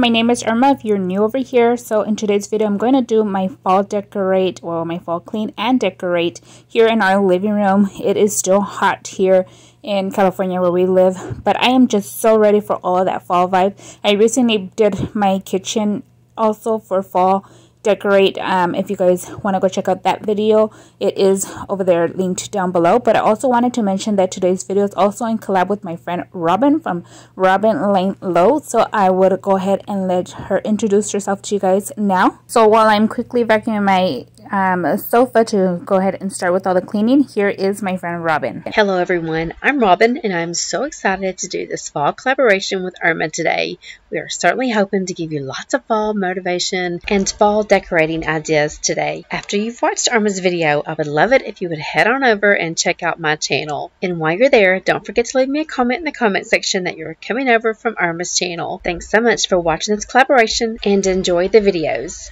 my name is Irma if you're new over here. So in today's video, I'm going to do my fall decorate, well, my fall clean and decorate here in our living room. It is still hot here in California where we live, but I am just so ready for all of that fall vibe. I recently did my kitchen also for fall decorate um, if you guys want to go check out that video. It is over there linked down below but i also wanted to mention that today's video is also in collab with my friend robin from Robin Lane Lowe so i would go ahead and let her introduce herself to you guys now. So while i'm quickly vacuuming my um, sofa to go ahead and start with all the cleaning, here is my friend Robin. Hello everyone, I'm Robin and I'm so excited to do this fall collaboration with Irma today. We are certainly hoping to give you lots of fall motivation and fall decorating ideas today. After you've watched Irma's video, I would love it if you would head on over and check out my channel. And while you're there, don't forget to leave me a comment in the comment section that you're coming over from Irma's channel. Thanks so much for watching this collaboration and enjoy the videos.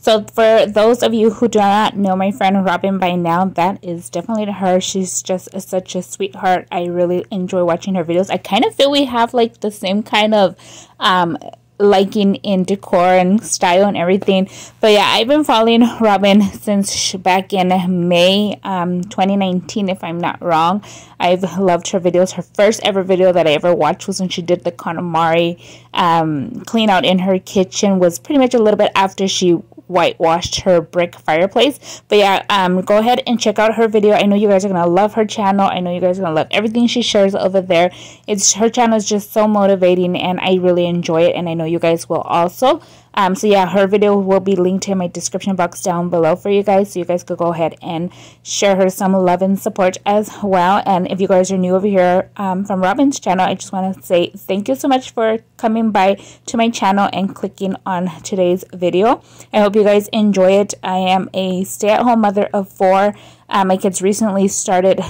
So for those of you who do not know my friend Robin by now, that is definitely her. She's just a, such a sweetheart. I really enjoy watching her videos. I kind of feel we have like the same kind of um, liking in decor and style and everything. But yeah, I've been following Robin since back in May um, 2019, if I'm not wrong. I've loved her videos. Her first ever video that I ever watched was when she did the KonMari um, clean out in her kitchen was pretty much a little bit after she whitewashed her brick fireplace. But yeah, um, go ahead and check out her video. I know you guys are going to love her channel. I know you guys are going to love everything she shares over there. It's Her channel is just so motivating and I really enjoy it and I know you guys will also. Um, so yeah, her video will be linked in my description box down below for you guys. So you guys could go ahead and share her some love and support as well. And if you guys are new over here um, from Robin's channel, I just want to say thank you so much for coming by to my channel and clicking on today's video. I hope you guys enjoy it. I am a stay-at-home mother of four. Um, my kids recently started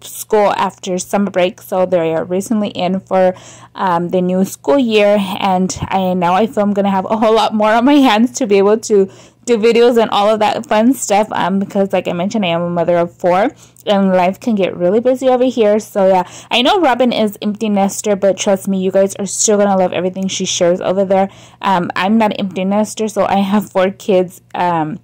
school after summer break, so they are recently in for um, the new school year, and I now I feel I'm gonna have a whole lot more on my hands to be able to do videos and all of that fun stuff. Um, because like I mentioned, I am a mother of four, and life can get really busy over here. So yeah, I know Robin is empty nester, but trust me, you guys are still gonna love everything she shares over there. Um, I'm not empty nester, so I have four kids. Um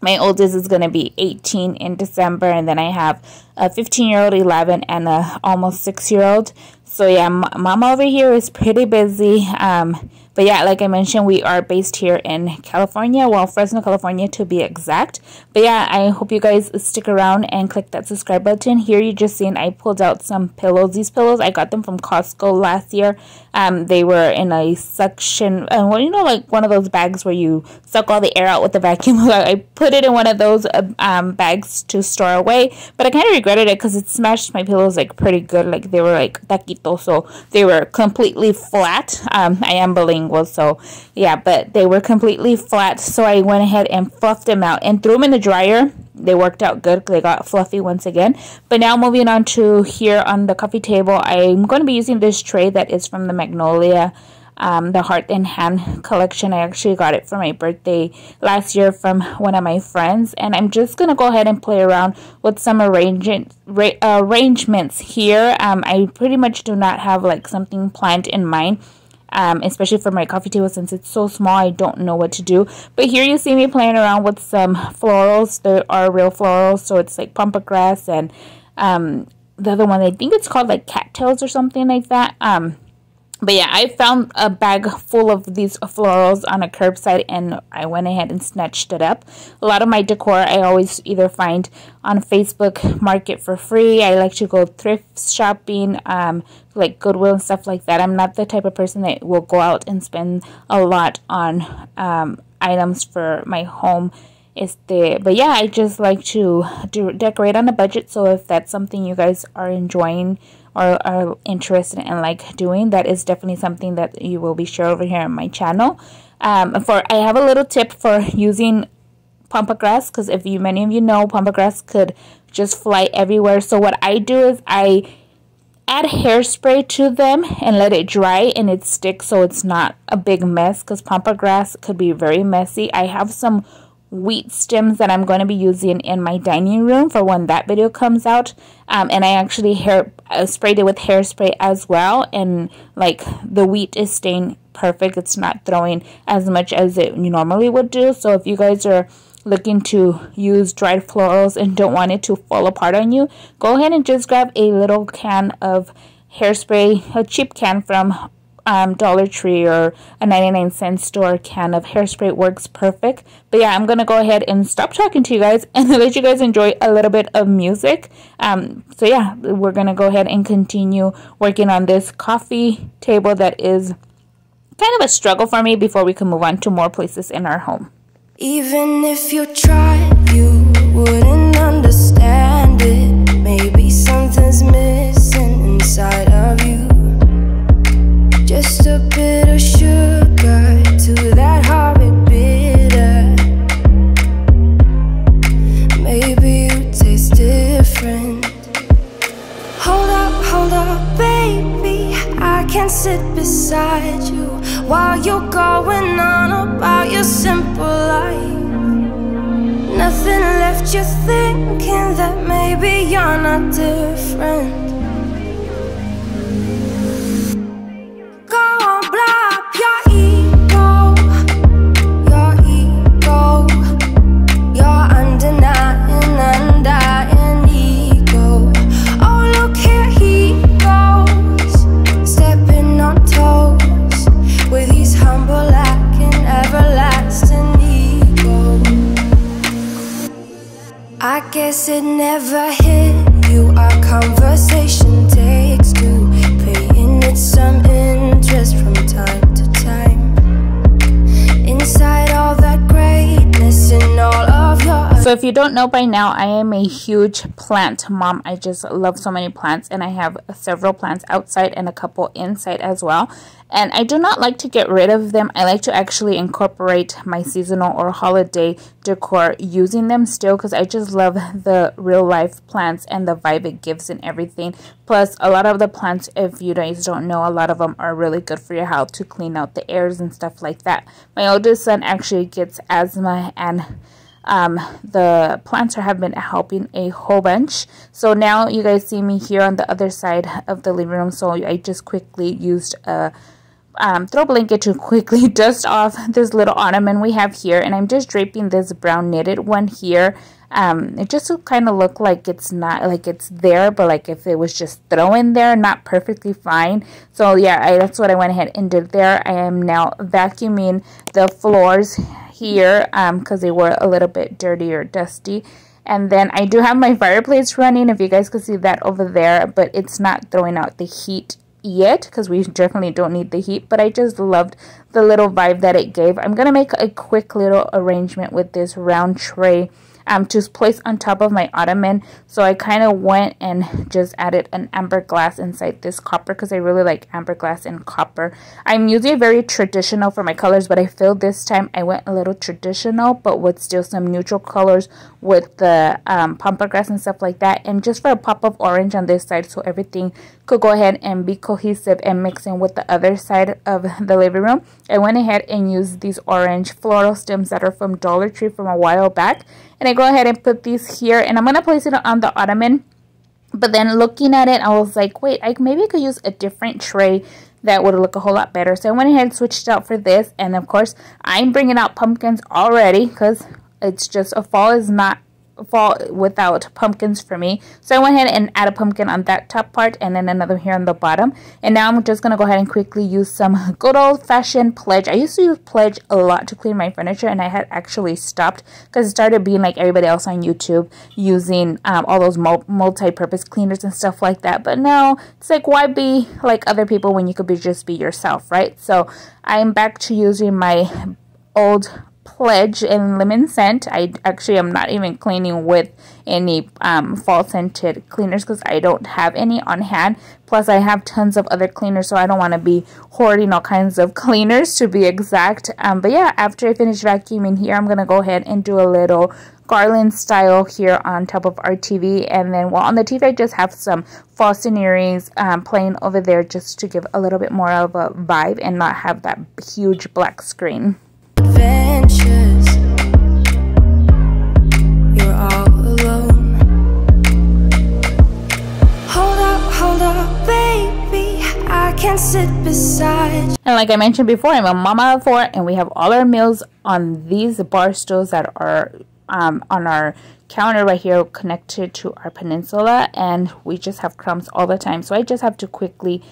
my oldest is going to be 18 in December, and then I have a 15 year old, 11, and a almost 6 year old. So, yeah, mama over here is pretty busy. Um, but yeah, like I mentioned, we are based here in California, well, Fresno, California to be exact. But yeah, I hope you guys stick around and click that subscribe button. Here you just seen I pulled out some pillows. These pillows, I got them from Costco last year. Um, they were in a suction, uh, well, you know, like one of those bags where you suck all the air out with the vacuum. I put it in one of those uh, um, bags to store away, but I kind of regretted it because it smashed my pillows like pretty good. Like they were like so they were completely flat. Um, I am bilingual so yeah but they were completely flat. So I went ahead and fluffed them out and threw them in the dryer. They worked out good they got fluffy once again. But now moving on to here on the coffee table I'm going to be using this tray that is from the Magnolia um, the Hearth and Hand collection. I actually got it for my birthday last year from one of my friends. And I'm just going to go ahead and play around with some arrangement, arrangements here. Um, I pretty much do not have like something planned in mind um, especially for my coffee table since it's so small I don't know what to do but here you see me playing around with some florals there are real florals so it's like grass and um, the other one I think it's called like cattails or something like that um, but yeah, I found a bag full of these florals on a curbside and I went ahead and snatched it up. A lot of my decor I always either find on Facebook Market for free. I like to go thrift shopping, um, like Goodwill and stuff like that. I'm not the type of person that will go out and spend a lot on um, items for my home. Is the but yeah, I just like to do decorate on a budget. So if that's something you guys are enjoying or are interested in like doing, that is definitely something that you will be sure over here on my channel. Um, for I have a little tip for using pampas grass because if you many of you know pampas grass could just fly everywhere. So what I do is I add hairspray to them and let it dry and it sticks so it's not a big mess because pampas grass could be very messy. I have some wheat stems that I'm going to be using in my dining room for when that video comes out. Um, and I actually hair sprayed it with hairspray as well. And like the wheat is staying perfect. It's not throwing as much as it normally would do. So if you guys are looking to use dried florals and don't want it to fall apart on you, go ahead and just grab a little can of hairspray, a cheap can from um, Dollar Tree or a 99 cent store can of hairspray works perfect. But yeah, I'm going to go ahead and stop talking to you guys and let you guys enjoy a little bit of music. Um, so yeah, we're going to go ahead and continue working on this coffee table that is kind of a struggle for me before we can move on to more places in our home. Even if you tried, you wouldn't Just a bit of sugar to that horrid bitter. Maybe you taste different. Hold up, hold up, baby. I can't sit beside you while you're going on about your simple life. Nothing left you thinking that maybe you're not different. Guess it never hit you. Our conversation So if you don't know by now, I am a huge plant mom. I just love so many plants and I have several plants outside and a couple inside as well and I do not like to get rid of them. I like to actually incorporate my seasonal or holiday decor using them still because I just love the real life plants and the vibe it gives and everything. Plus, a lot of the plants, if you guys don't know, a lot of them are really good for your health to clean out the airs and stuff like that. My oldest son actually gets asthma and um, the plants have been helping a whole bunch. So now you guys see me here on the other side of the living room. So I just quickly used a um, throw blanket to quickly dust off this little ottoman we have here. And I'm just draping this brown knitted one here. Um, it just kind of look like it's not like it's there, but like if it was just thrown there, not perfectly fine. So yeah, I, that's what I went ahead and did there. I am now vacuuming the floors here because um, they were a little bit dirty or dusty. And then I do have my fireplace running, if you guys can see that over there, but it's not throwing out the heat yet because we definitely don't need the heat but I just loved the little vibe that it gave. I'm gonna make a quick little arrangement with this round tray um, to place on top of my ottoman. So I kind of went and just added an amber glass inside this copper because I really like amber glass and copper. I'm usually very traditional for my colors, but I feel this time I went a little traditional, but with still some neutral colors with the um, grass and stuff like that. And just for a pop of orange on this side so everything could go ahead and be cohesive and mix in with the other side of the living room. I went ahead and used these orange floral stems that are from Dollar Tree from a while back and I go ahead and put these here and I'm going to place it on the ottoman. But then looking at it, I was like, wait, I maybe I could use a different tray that would look a whole lot better. So I went ahead and switched out for this. And of course, I'm bringing out pumpkins already because it's just a fall is not fall without pumpkins for me. So I went ahead and add a pumpkin on that top part and then another here on the bottom. And now I'm just going to go ahead and quickly use some good old fashioned Pledge. I used to use Pledge a lot to clean my furniture and I had actually stopped because it started being like everybody else on YouTube using um, all those multi-purpose cleaners and stuff like that. But now it's like why be like other people when you could be just be yourself, right? So I'm back to using my old Pledge and lemon scent. I actually am not even cleaning with any um, fall scented cleaners because I don't have any on hand. Plus, I have tons of other cleaners, so I don't want to be hoarding all kinds of cleaners to be exact. Um, but yeah, after I finish vacuuming here, I'm going to go ahead and do a little garland style here on top of our TV. And then while on the TV, I just have some fall sceneries um, playing over there just to give a little bit more of a vibe and not have that huge black screen and like I mentioned before, I'm a mama of four, and we have all our meals on these bar stools that are um, on our counter right here connected to our peninsula, and we just have crumbs all the time. So I just have to quickly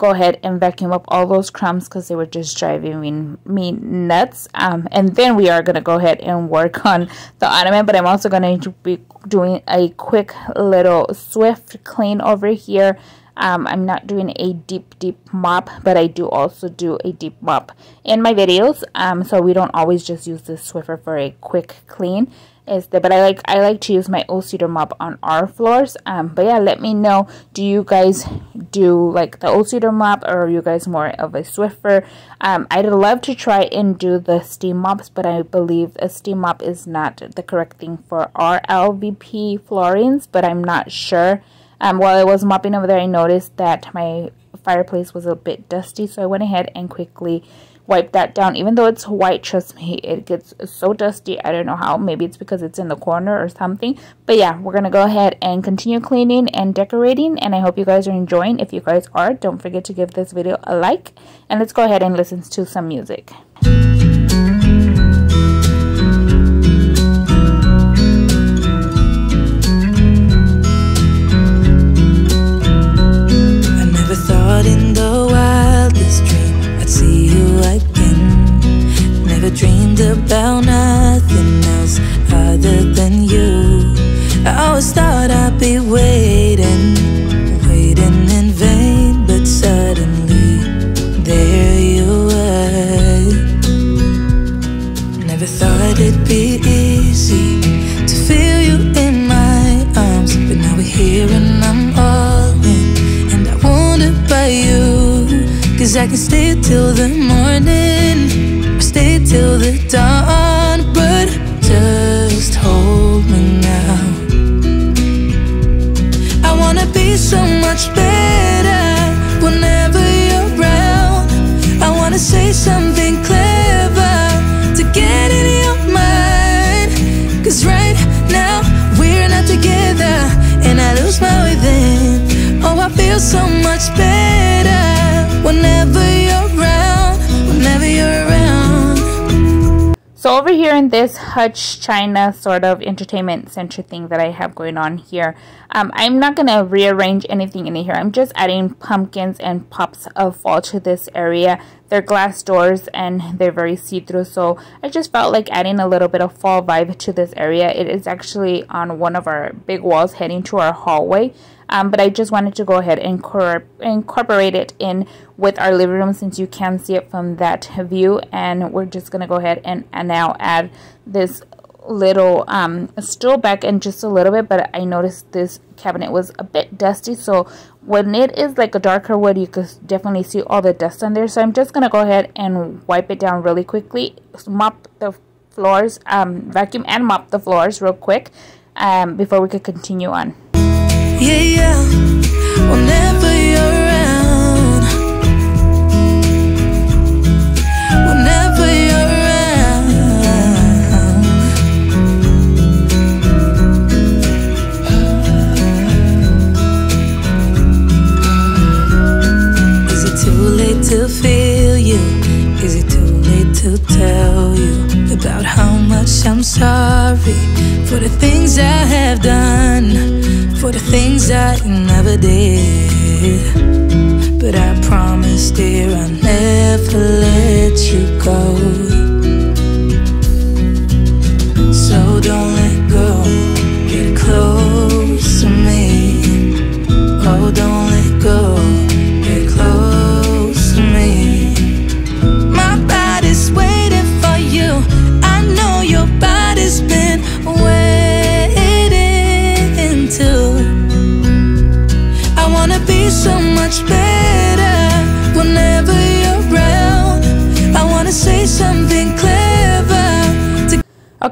go ahead and vacuum up all those crumbs because they were just driving me, me nuts um, and then we are going to go ahead and work on the ottoman but I'm also going to be doing a quick little swift clean over here um, I'm not doing a deep, deep mop, but I do also do a deep mop in my videos. Um, so we don't always just use the Swiffer for a quick clean. Is the, but I like I like to use my O-Cedar mop on our floors. Um, but yeah, let me know. Do you guys do like the O-Cedar mop, or are you guys more of a Swiffer? Um, I'd love to try and do the steam mops, but I believe a steam mop is not the correct thing for our LVP floorings. But I'm not sure. Um, while I was mopping over there, I noticed that my fireplace was a bit dusty, so I went ahead and quickly wiped that down. Even though it's white, trust me, it gets so dusty. I don't know how. Maybe it's because it's in the corner or something. But yeah, we're going to go ahead and continue cleaning and decorating, and I hope you guys are enjoying. If you guys are, don't forget to give this video a like, and let's go ahead and listen to some music. Dreamed about nothing else other than you. I always thought I'd be waiting over here in this Hutch China sort of entertainment center thing that I have going on here, um, I'm not going to rearrange anything in here. I'm just adding pumpkins and pops of fall to this area. They're glass doors and they're very see-through, so I just felt like adding a little bit of fall vibe to this area. It is actually on one of our big walls heading to our hallway. Um, but I just wanted to go ahead and incorporate it in with our living room since you can see it from that view and we're just gonna go ahead and, and now add this little um, stool back in just a little bit but I noticed this cabinet was a bit dusty. So when it is like a darker wood you could definitely see all the dust on there. So I'm just gonna go ahead and wipe it down really quickly mop the floors um, vacuum and mop the floors real quick um, before we could continue on. Yeah, yeah.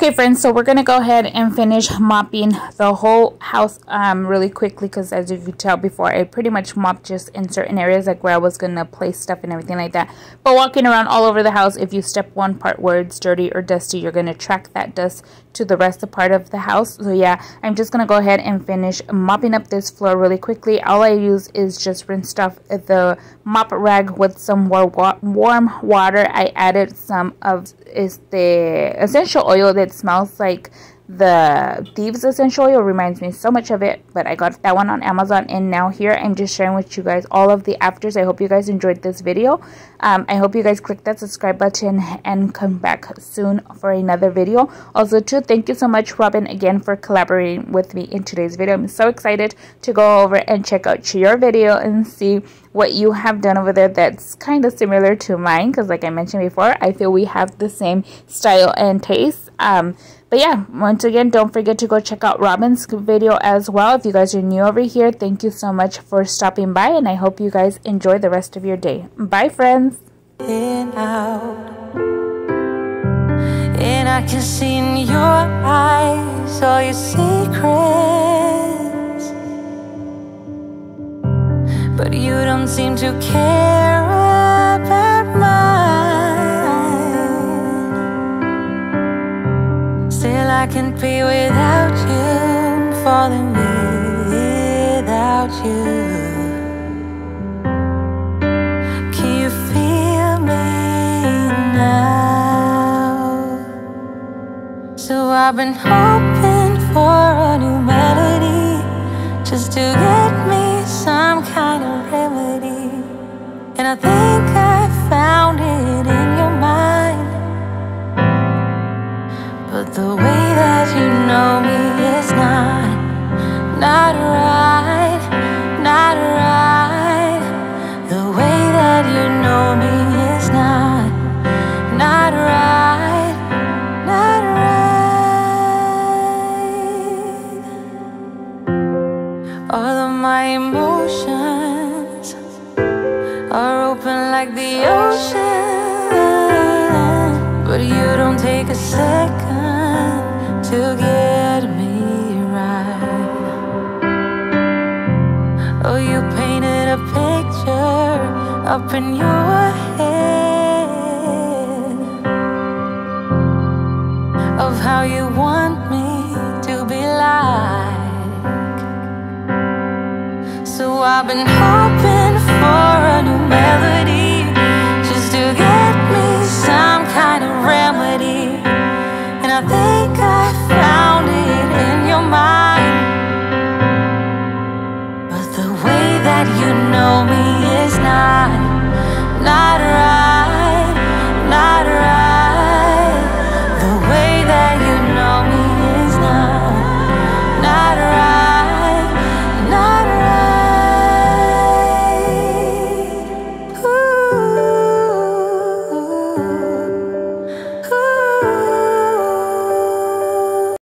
Okay, friends, so we're going to go ahead and finish mopping the whole house um, really quickly because as you could tell before, I pretty much mopped just in certain areas like where I was going to place stuff and everything like that. But walking around all over the house, if you step one part where it's dirty or dusty, you're going to track that dust to the rest of part of the house. So yeah, I'm just going to go ahead and finish mopping up this floor really quickly. All I use is just rinse off the mop rag with some warm water. I added some of is the essential oil that smells like the thieves essential oil reminds me so much of it but i got that one on amazon and now here. I'm just sharing with you guys all of the afters. I hope you guys enjoyed this video. Um, i hope you guys click that subscribe button and come back soon for another video. Also too thank you so much robin again for collaborating with me in today's video. I'm so excited to go over and check out your video and see what you have done over there that's kind of similar to mine because like i mentioned before i feel we have the same style and taste um, but yeah, once again, don't forget to go check out Robin's video as well. If you guys are new over here, thank you so much for stopping by, and I hope you guys enjoy the rest of your day. Bye, friends. And I can see in your eyes all your secrets, but you don't seem to care can't be without you Falling without you Can you feel me now? So I've been hoping for a new melody Just to like the ocean, but you don't take a second to get me right. Oh, you painted a picture up in your head of how you want me to be like. So I've been not,